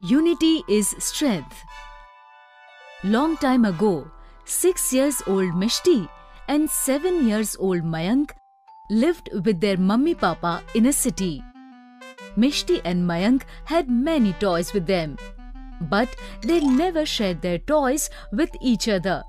Unity is strength. Long time ago, 6 years old Mishti and 7 years old Mayank lived with their mummy papa in a city. Mishti and Mayank had many toys with them, but they never shared their toys with each other.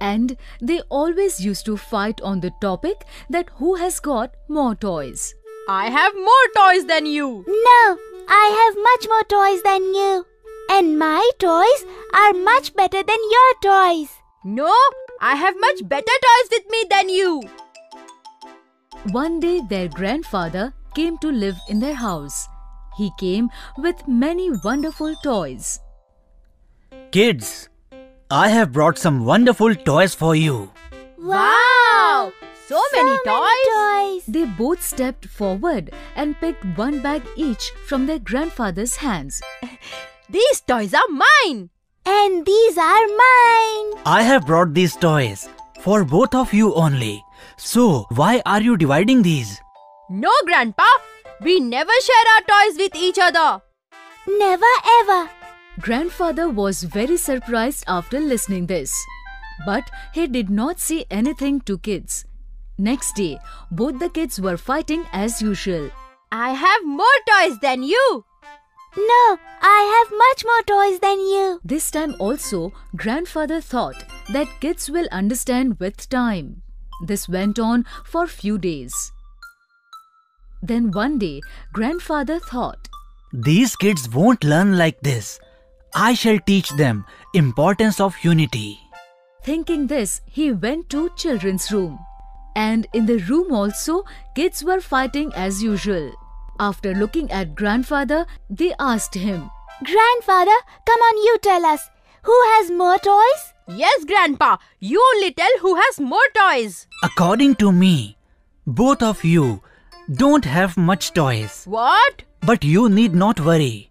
And they always used to fight on the topic that who has got more toys. I have more toys than you. No, I have much more toys than you. And my toys are much better than your toys. No, I have much better toys with me than you. One day their grandfather came to live in their house. He came with many wonderful toys. Kids, I have brought some wonderful toys for you. Wow! So, many toys. toys. They both stepped forward and picked one bag each from their grandfather's hands. These toys are mine. And these are mine. I have brought these toys for both of you only. So, why are you dividing these? No, Grandpa. We never share our toys with each other. Never ever. Grandfather was very surprised after listening this. But he did not say anything to kids. Next day, both the kids were fighting as usual. I have more toys than you. No, I have much more toys than you. This time also, grandfather thought that kids will understand with time. This went on for few days. Then one day, grandfather thought, These kids won't learn like this. I shall teach them importance of unity. Thinking this, he went to children's room. And in the room also, kids were fighting as usual. After looking at grandfather, they asked him, Grandfather, come on, you tell us. Who has more toys? Yes, Grandpa. You only tell who has more toys. According to me, both of you don't have much toys. What? But you need not worry.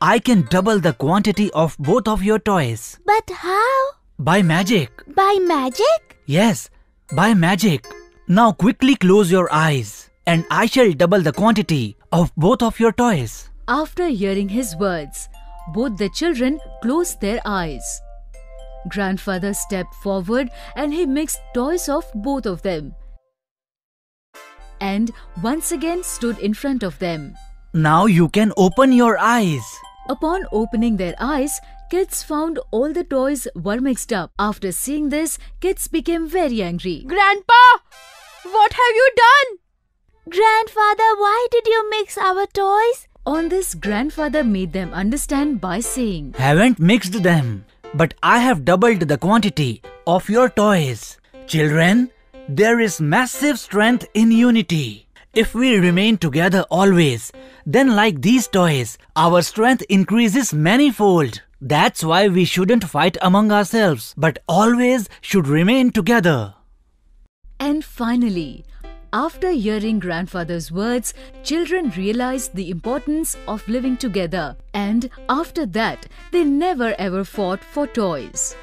I can double the quantity of both of your toys. But how? By magic. By magic? Yes, by magic. Now quickly close your eyes and I shall double the quantity of both of your toys. After hearing his words, both the children closed their eyes. Grandfather stepped forward and he mixed toys of both of them. And once again stood in front of them. Now you can open your eyes. Upon opening their eyes, kids found all the toys were mixed up. After seeing this, kids became very angry. Grandpa, what have you done? Grandfather, why did you mix our toys? On this, grandfather made them understand by saying, Haven't mixed them, but I have doubled the quantity of your toys. Children, there is massive strength in unity. If we remain together always, then like these toys, our strength increases manifold. That's why we shouldn't fight among ourselves, but always should remain together. And finally, after hearing grandfather's words, children realized the importance of living together. And after that, they never ever fought for toys.